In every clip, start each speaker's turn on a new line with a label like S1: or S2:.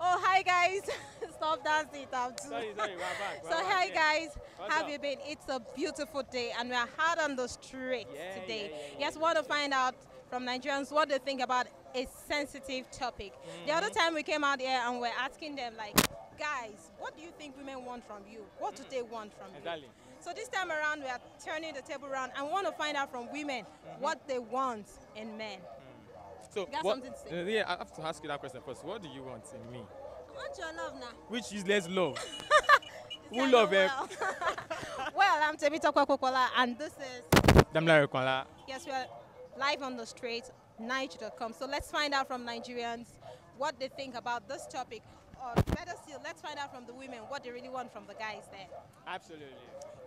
S1: Oh, hi guys. Stop dancing.
S2: Sorry, sorry, we're back. we're
S1: So,
S2: back,
S1: hi guys.
S2: What's
S1: Have
S2: up?
S1: you been? It's a beautiful day and we are hard on the streets
S2: Yeah,
S1: today.
S2: yeah, yeah,
S1: Yes, want to find out from Nigerians what they think about a sensitive topic. The other
S2: Mm-hmm.
S1: time we came out here and we're asking them like, guys, what do you think women want from you? What do they want from you? So this time around, we are turning the table around and we want to find out from women
S2: Mm-hmm.
S1: what they want in men.
S2: So, what,
S1: something to say?
S2: uh, yeah, I have to ask you that question first. What do you want in me?
S1: I want your love now.
S2: Which is less love? Who love eh?
S1: well. well, I'm Tebita Kwakokola and this is,
S2: Damla Rekwala.
S1: yes, we are live on the street, Naij.com. So let's find out from Nigerians what they think about this topic. Or better still, let's find out from the women what they really want from the guys there.
S2: Absolutely.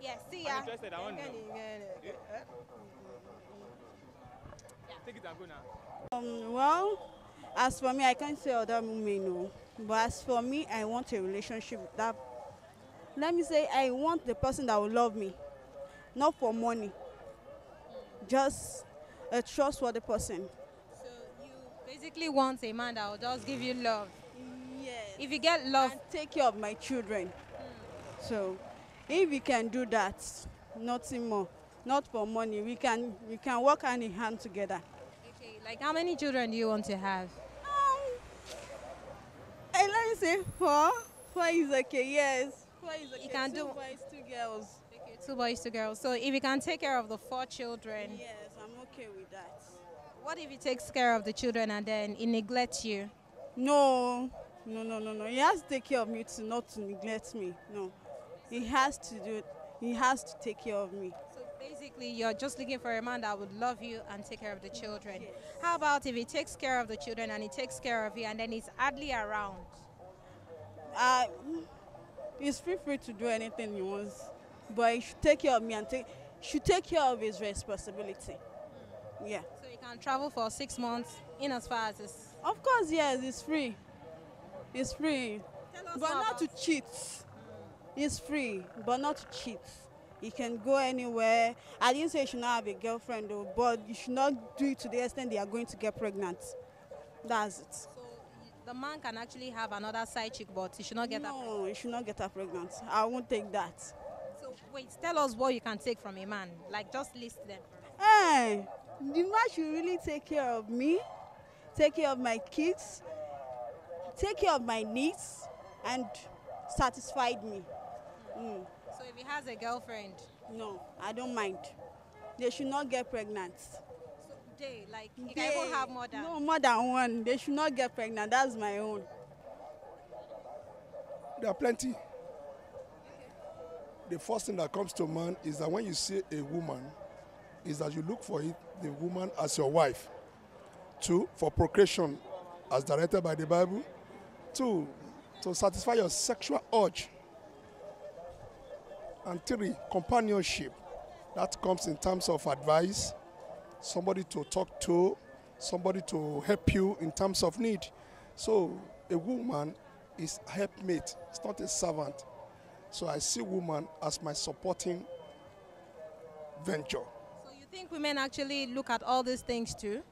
S1: Yes, see
S2: I'm interested, I want to know. Take it and go now.
S3: Um, well, as for me, I can't say other women no. But as for me, I want a relationship that. Let me say, I want the person that will love me, not for money. Just a trustworthy person.
S1: So you basically want a man that will just give you love. If you get love,
S3: and take care of my children. So, if we can do that, nothing more, not for money, we can we can work hand in hand together.
S1: okay, like how many children do you want to have?
S3: Um, I let me say four. Four is okay. Yes. Four is okay.
S1: can
S3: two
S1: do-
S3: boys, two girls.
S1: Okay, two boys, two girls. So if you can take care of the four children,
S3: Yes, I'm okay with that.
S1: what if he takes care of the children and then he neglects you?
S3: No, no, no, no, no. He has to take care of me to not to neglect me. No, he has to do. It. He has to take care of me.
S1: So basically, you're just looking for a man that would love you and take care of the children. How about if he takes care of the children and he takes care of you and then he's hardly around?
S3: Uh, he's free free to do anything he wants, but he should take care of me and take should take care of his responsibility. Yeah.
S1: So he can travel for six months in as far as it's.
S3: Of course, yes, it's free. It's free. But not to cheat. It's free, but not to cheat. You can go anywhere. I didn't say you should not have a girlfriend, though, but you should not do it to the extent they are going to get pregnant. That's it.
S1: So the man can actually have another side chick, but he should not get that.
S3: no, you should not get her pregnant. I won't take that.
S1: So wait, tell us what you can take from a man. Like just list them.
S3: Hey, the man should really take care of me, take care of my kids, take care of my needs, and satisfied me. Mm.
S1: So if he has a girlfriend,
S3: No, I don't mind. They should not get pregnant.
S1: so they like he can even have more than.
S3: No, more than one. They should not get pregnant. That's my own.
S4: There are plenty. The first thing that comes to mind is that when you see a woman, is that you look for it, the woman as your wife. Two, for procreation, as directed by the Bible. Two, to satisfy your sexual urge. And three, companionship. That comes in terms of advice, somebody to talk to, somebody to help you in terms of need. So a woman is a helpmate, it's not a servant. So I see woman as my supporting venture.
S1: So you think women actually look at all these things too?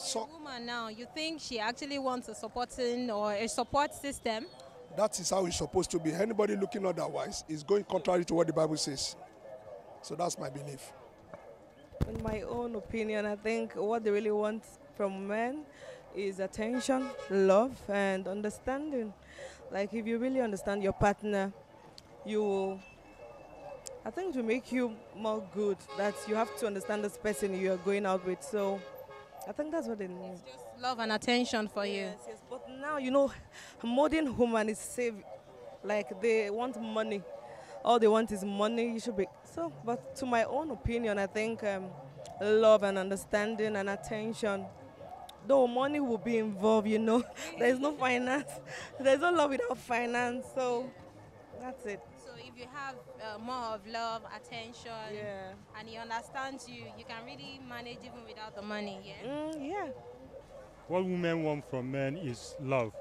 S4: So
S1: A woman now, you think she actually wants a supporting or a support system?
S4: that is how it's supposed to be. Anybody looking otherwise is going contrary to what the Bible says. So that's my belief.
S5: In my own opinion, I think what they really want from men is attention, love, and understanding. Like, if you really understand your partner, you will, I think, to make you more good, that you have to understand this person you are going out with. So, I think that's what they need.
S1: Just love and attention for you.
S5: Yes, yes. But now, you know, modern woman is save, like they want money. All they want is money. You should be so. But to my own opinion, I think um, love and understanding and attention. Though money will be involved, you know, there's no finance. There's no love without finance. So that's it.
S1: So if you have uh, more of love, attention,
S5: Yeah.
S1: and he understands you, you can really manage even without the money. Yeah.
S5: Mm, yeah.
S6: what women want from men is love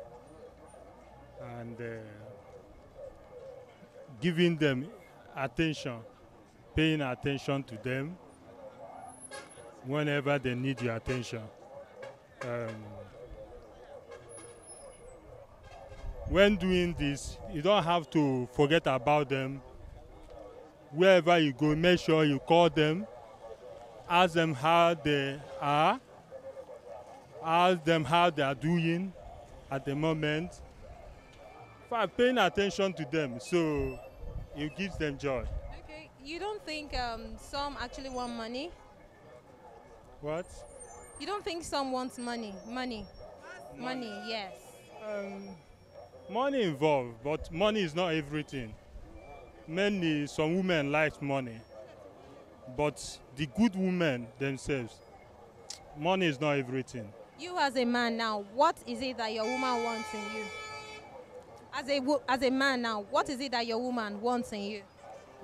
S6: and uh, giving them attention, paying attention to them, whenever they need your attention. Um, when doing this, you don't have to forget about them. Wherever you go, make sure you call them, ask them how they are, ask them how they are doing at the moment. For paying attention to them, so it gives them joy.
S1: Okay. You don't think um, some actually want money?
S6: What?
S1: You don't think some want money? Money. Money, yes.
S6: Um, money involved, but money is not everything. Many, some women like money, but the good women themselves, money is not everything.
S1: You as a man now, what is it that your woman wants in you? As a as a man now, what is it that your woman wants in you?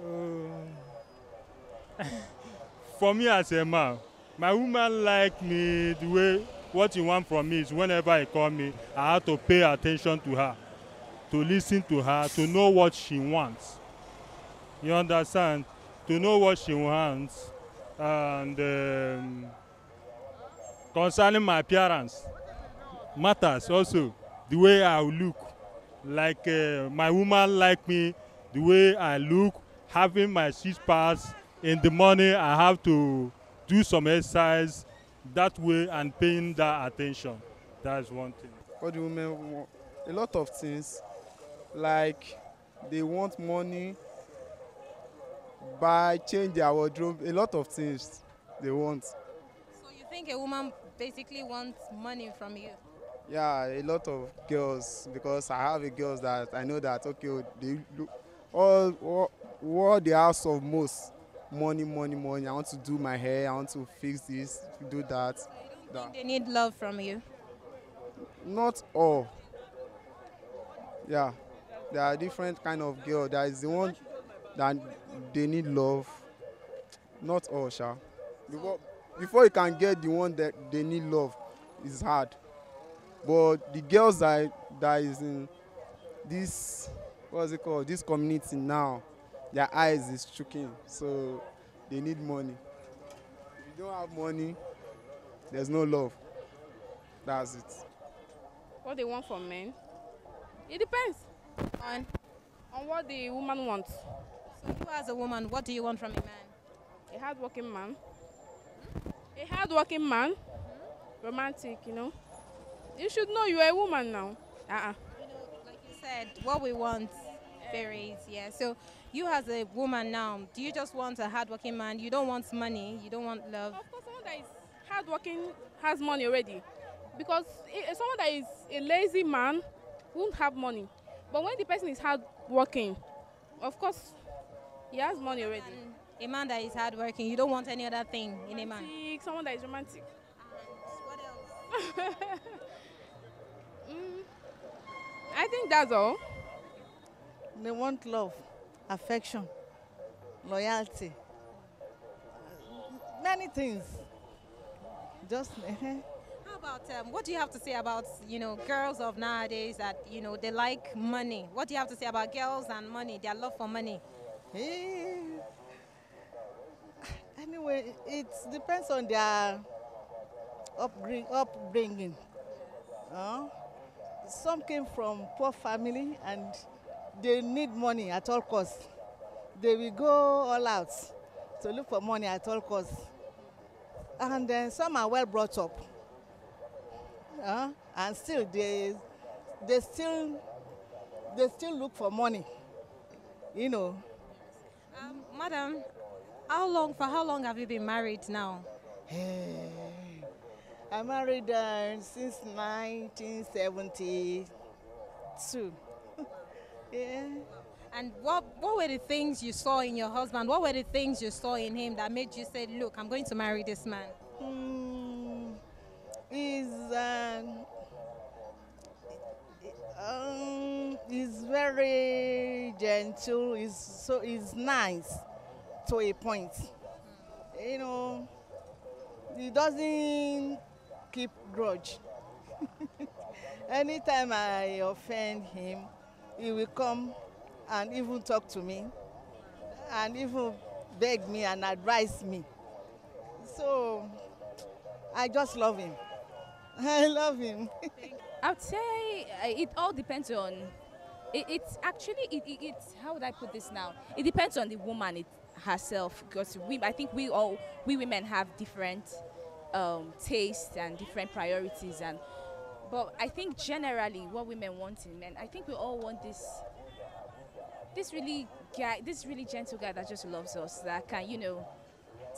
S6: Um, for me as a man, my woman like me the way what you want from me is whenever he call me, I have to pay attention to her, to listen to her, to know what she wants. You understand? To know what she wants, and um, concerning my appearance matters also. The way I look, like uh, my woman like me, the way I look, having my six packs in the morning, I have to do some exercise that way and paying that attention. That's one thing.
S7: what do women a lot of things like they want money buy change their wardrobe a lot of things they want.
S1: So you think a woman basically wants money from you?
S7: yeah a lot of girls because i have a girls that i know that okay oh, they look all all what they ask of most money money money. I want to do my hair i want to fix this do that. That
S1: They need love from you.
S7: not all. Yeah there are different kind of girl. There is the one that they need love. Not all sha. Before before you can get the one that they need love it's hard. But the girls that that is in this what's it called? This community now their eyes is choking. So they need money. If you don't have money there's no love. That's it.
S8: what they want from men? It depends
S1: On.
S8: on what the woman wants
S1: So you as a woman, what do you want from a man?
S8: a hardworking man a hardworking man romantic you know you should know you are a woman now uh-uh.
S1: You know, like you said, what we want varies. Yeah. So you as a woman now, do you just want a hardworking man? You don't want money. You don't want love.
S8: of course someone that is hardworking has money already because someone that is a lazy man won't have money but when the person is hardworking of course he has money already
S1: And a man that is hardworking, you don't want any other thing in a man.
S8: romantic someone that is romantic
S1: What else?
S8: mm, i think that's all
S9: They want love, affection, loyalty, many things. Just eh,
S1: How about um, what do you have to say about you know girls of nowadays that you know they like money? What do you have to say about girls and money? Their love for money.
S9: eh. Anyway, it depends on their upbring, upbringing. Uh, some came from poor family and they need money at all costs. They will go all out to look for money at all costs. And then some are well brought up. Uh, and still they they still they still look for money. You know,
S1: Um, madam, how long for how long have you been married now?
S9: I married uh, since 1972. yeah.
S1: And what what were the things you saw in your husband? What were the things you saw in him that made you say, "Look, I'm going to marry this man"?
S9: Is um, um, is very gentle. Is so is nice to a point. You know, he doesn't keep grudge. Anytime I offend him, he will come and even talk to me, and even beg me and advise me. So I just love him. I love him.
S10: I would say uh, it all depends on. It, it's actually it, it, it's how would I put this now? It depends on the woman it, herself because we I think we all we women have different um, tastes and different priorities and but I think generally what women want in men I think we all want this this really guy this really gentle guy that just loves us that can you know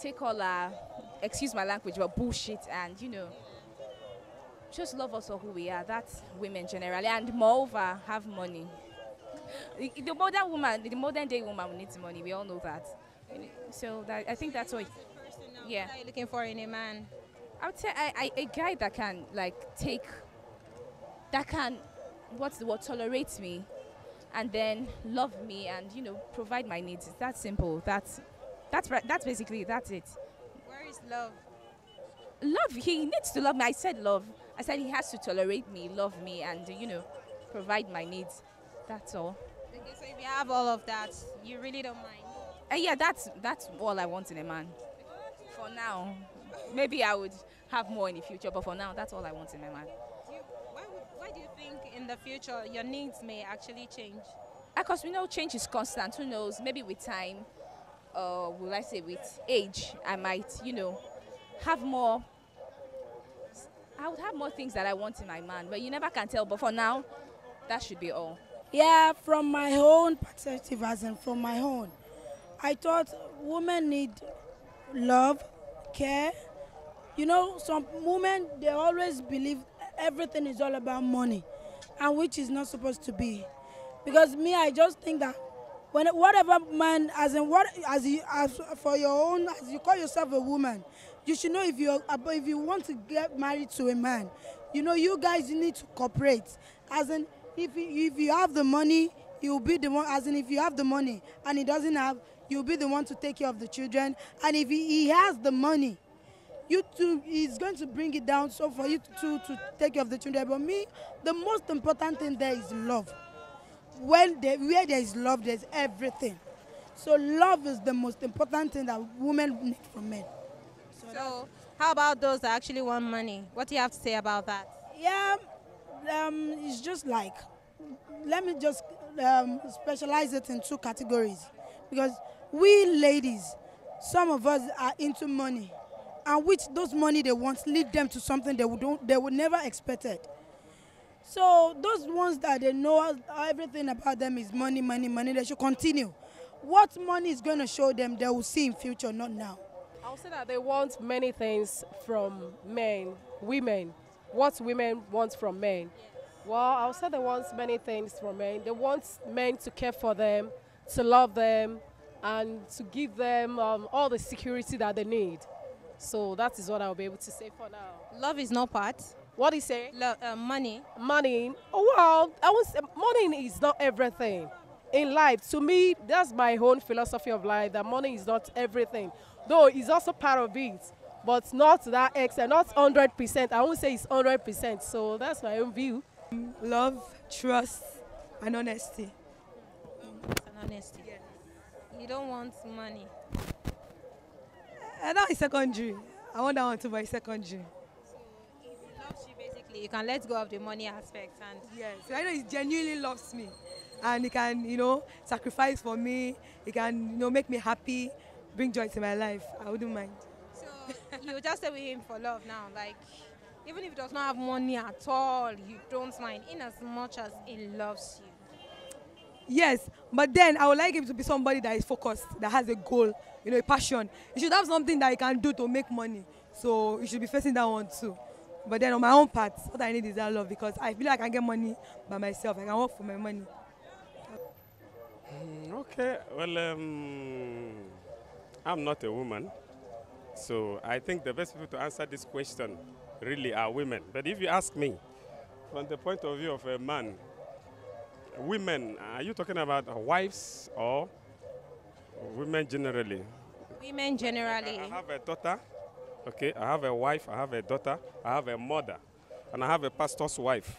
S10: take all our excuse my language but bullshit and you know just love us for who we are. That's women generally, and moreover, have money. The, modern woman, the modern day woman needs money. We all know that. So that, I think that's what. Yeah.
S1: What are you looking for in a man?
S10: I would say I, I, a guy that can like take, that can, what's the word, tolerate me, and then love me and you know provide my needs. It's that simple. That's that's right. That's basically that's it.
S1: Where is love?
S10: Love. He needs to love me. I said love. I said he has to tolerate me, love me, and you know, provide my needs. That's all.
S1: Okay, so if you have all of that, you really don't mind.
S10: Uh, yeah, that's that's all I want in a man. For now, maybe I would have more in the future, but for now, that's all I want in a man.
S1: Do you, why, would, why do you think in the future your needs may actually change?
S10: Because we know change is constant. Who knows? Maybe with time, or will I say with age, I might, you know, have more I would have more things that I want in my man, but you never can tell. But for now, that should be all.
S11: Yeah, from my own perspective, as in from my own, I thought women need love, care. You know, some women they always believe everything is all about money, and which is not supposed to be. Because me, I just think that when whatever man, as in what, as you, as for your own, as you call yourself a woman, you should know if you if you want to get married to a man, you know you guys need to cooperate. As in, if you, if you have the money, you'll be the one. As in, if you have the money and he doesn't have, you'll be the one to take care of the children. And if he, he has the money, you two he's going to bring it down. So for you to to take care of the children. But me, the most important thing there is love. When there, where there is love, there's everything. So love is the most important thing that women need from men.
S1: So, how about those that actually want money? What do you have to say about that?
S11: Yeah, um, it's just like, let me just um, specialize it in two categories. Because we ladies, some of us are into money, and which those money they want lead them to something they would, don't, they would never expected. So those ones that they know everything about them is money, money, money, they should continue. What money is going to show them, they will see in future, not now.
S12: I'll say that they want many things from men, women. What women want from men. Well, I'll say they want many things from men. They want men to care for them, to love them, and to give them um, all the security that they need. So that is what I'll be able to say for now.
S1: Love is not part.
S12: What do you say?
S1: Lo- uh, money.
S12: Money. Oh, well, I would say money is not everything in life. To me, that's my own philosophy of life. That money is not everything though it's also part of it, but not to that extent, not 100%. I won't say it's 100%. So that's my own view.
S13: Love, trust, and honesty.
S1: And honesty. Yes. You don't want money.
S13: Uh, that is secondary. I want that one to buy secondary.
S1: So he loves you, basically, you can let go of the money aspect and.
S13: Yes, I know he genuinely loves me, and he can, you know, sacrifice for me. He can, you know, make me happy bring joy to my life, I wouldn't mind.
S1: So you just stay with him for love now, like even if he does not have money at all, you don't mind, in as much as he loves you.
S13: Yes, but then I would like him to be somebody that is focused, that has a goal, you know, a passion. He should have something that he can do to make money. So he should be facing that one too. But then on my own part, what I need is that love because I feel like I can get money by myself. I can work for my money.
S14: Mm, okay, well, um, I'm not a woman, so I think the best people to answer this question really are women. But if you ask me, from the point of view of a man, women, are you talking about wives or women generally?
S1: Women generally.
S14: I have a daughter, okay, I have a wife, I have a daughter, I have a mother, and I have a pastor's wife.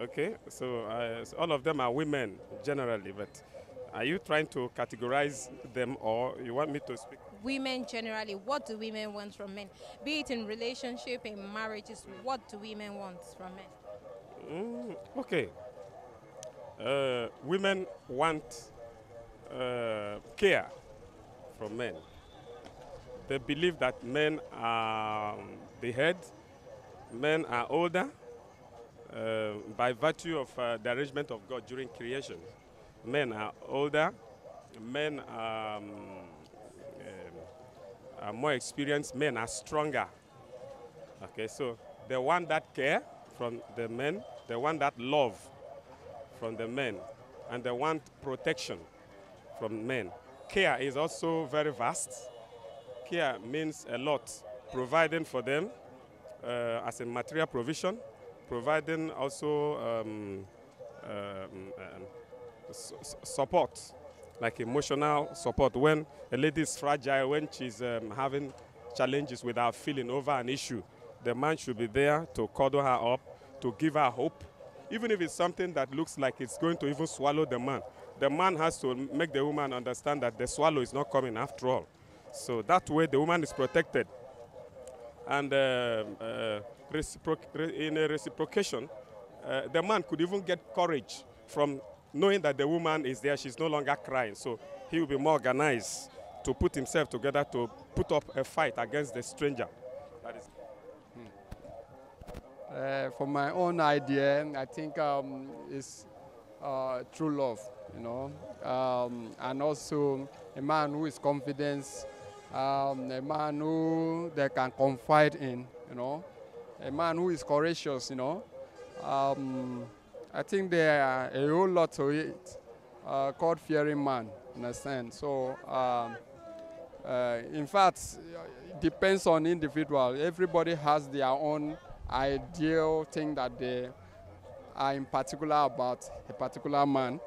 S14: Okay, so, uh, so all of them are women generally, but are you trying to categorize them or you want me to speak?
S1: women generally, what do women want from men? Be it in relationship, in marriages, what do women want from men?
S14: Mm, okay. Uh, women want uh, care from men. They believe that men are the head, men are older uh, by virtue of uh, the arrangement of God during creation. Men are older, men are, um, um, are more experienced, men are stronger. Okay, so they want that care from the men, they want that love from the men, and they want protection from men. Care is also very vast. Care means a lot, providing for them uh, as a material provision, providing also um, um, um, support, like emotional support. When a lady is fragile, when she's um, having challenges with her feeling over an issue, the man should be there to cuddle her up, to give her hope. Even if it's something that looks like it's going to even swallow the man, the man has to make the woman understand that the swallow is not coming after all. So that way the woman is protected. And uh, uh, re- in a reciprocation, uh, the man could even get courage from knowing that the woman is there, she's no longer crying. So he will be more organized to put himself together to put up a fight against the stranger. That is
S15: Uh, for my own idea, I think um, it's uh, true love, you know, um, and also a man who is confident, um, a man who they can confide in, you know, a man who is courageous, you know. I think there are a whole lot to it uh, called fearing man, understand? So, um, uh, in fact, it depends on individual. Everybody has their own ideal thing that they are in particular about a particular man.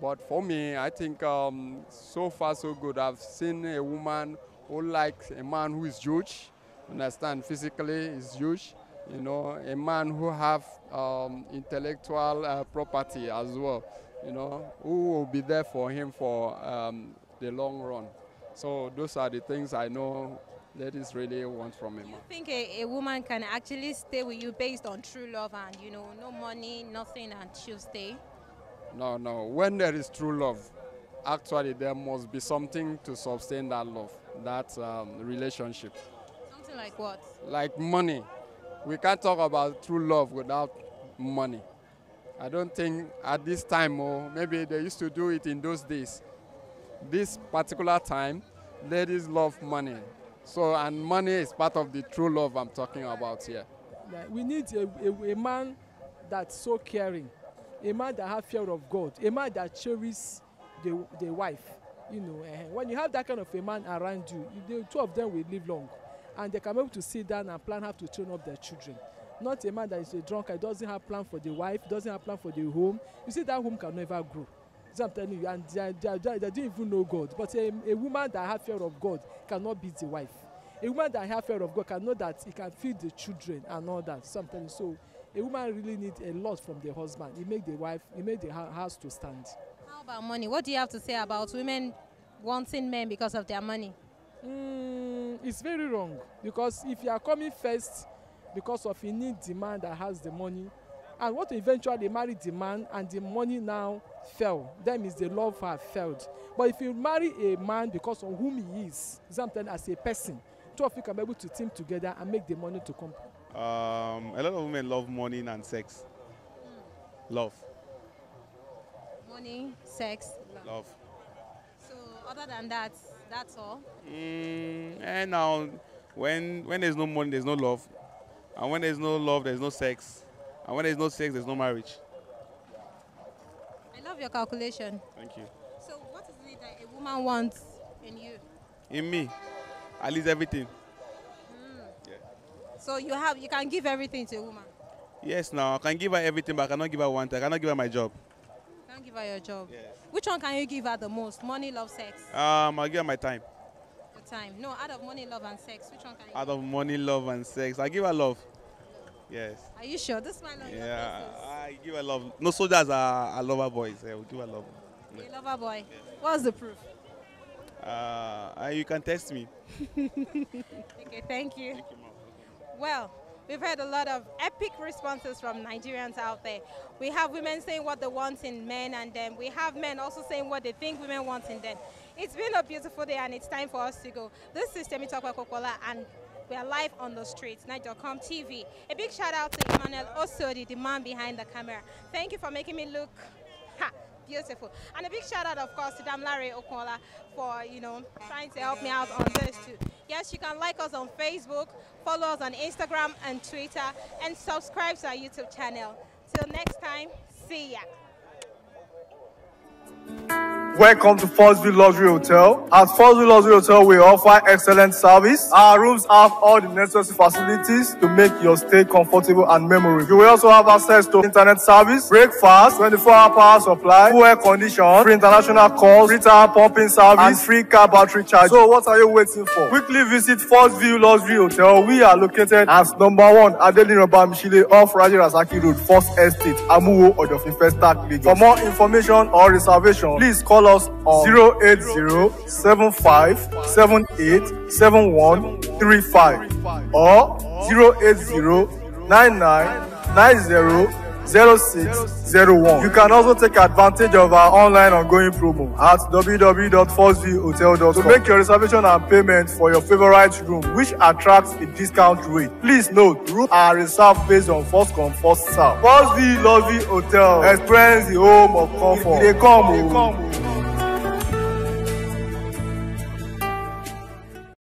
S15: But for me, I think um, so far so good. I've seen a woman who likes a man who is huge, understand physically is huge. You know, a man who have um, intellectual uh, property as well. You know, who will be there for him for um, the long run. So those are the things I know ladies really want from a man.
S1: I think a, a woman can actually stay with you based on true love and you know no money, nothing, and she'll stay.
S15: No, no. When there is true love, actually there must be something to sustain that love, that um, relationship.
S1: Something like what?
S15: Like money. We can't talk about true love without money. I don't think at this time, or maybe they used to do it in those days. This particular time, ladies love money. So, and money is part of the true love I'm talking about here.
S16: We need a, a, a man that's so caring, a man that have fear of God, a man that cherishes the, the wife. You know, eh, when you have that kind of a man around you, the two of them will live long, and they can be able to sit down and plan how to train up their children. Not a man that is a drunkard, doesn't have plan for the wife, doesn't have plan for the home. You see, that home can never grow. So I'm telling you, and they, they, they, they didn't even know God. But a, a woman that have fear of God cannot beat the wife. A woman that have fear of God can know that he can feed the children and all that. So I'm telling you, so a woman really needs a lot from the husband. He make the wife, he make the hou- house to stand.
S1: How about money? What do you have to say about women wanting men because of their money?
S16: Mm, it's very wrong because if you are coming first because of you need the man that has the money and what eventually marry the man and the money now fell then means the love have failed but if you marry a man because of whom he is something as a person two of you can be able to team together and make the money to come
S2: Um, a lot of women love money and sex. Love.
S1: Money, sex, love.
S2: Love.
S1: So other than that, that's all.
S2: Mm, and now, when when there's no money, there's no love. And when there's no love, there's no sex. And when there's no sex, there's no marriage.
S1: I love your calculation.
S2: Thank you.
S1: So what is it that a woman wants in you?
S2: In me, at least everything.
S1: So you have you can give everything to a woman.
S2: Yes, now I can give her everything, but I cannot give her one thing. I cannot give her my job.
S1: You give her your job. Which one can you give her the most? Money, love, sex.
S2: Um, I'll give her my time.
S1: Your time. No, out of money, love, and sex. Which one can you?
S2: Out of money, love, and sex, I give her love. Yes.
S1: Are you sure? This man on
S2: Yeah. I give her love. No soldiers are, are lover boys. Yeah, we give her love.
S1: A lover boy. What's the proof?
S2: Uh, you can test me.
S1: Okay, thank you. Well, we've heard a lot of epic responses from Nigerians out there. We have women saying what they want in men, and then we have men also saying what they think women want in them. It's been a beautiful day, and it's time for us to go. This is Temi Tokwa Kokola, and we are live on the streets, Naij.com TV. A big shout out to Emmanuel Osodi, the man behind the camera. Thank you for making me look beautiful. And a big shout out, of course, to Damlare Okola for, you know, trying to help me out on this too. Yes, you can like us on Facebook, follow us on Instagram and Twitter, and subscribe to our YouTube channel. Till next time, see ya.
S17: Welcome to Fosville Luxury Hotel. At Fosville Luxury Hotel, we offer excellent service. Our rooms have all the necessary facilities to make your stay comfortable and memorable. You will also have access to internet service, breakfast, 24-hour power supply, full air condition, free international calls, free tire pumping service, and free car battery charge. So what are you waiting for? Quickly visit Fosville Luxury Hotel. We are located at number one Adeline Bamishile off Raji Rasaki Road, First Estate, Amuwo, Odofin Festac, Lagos. For more information or reservation, please call us on 080-7578-7135 or 080-9990-0601. You can also take advantage of our online ongoing promo at www.forceviewhotel.com to make your reservation and payment for your favorite room, which attracts a discount rate. Please note, rooms are reserved based on first come, first serve. Forceview Lovely Hotel, experience the home of comfort. They come, oh.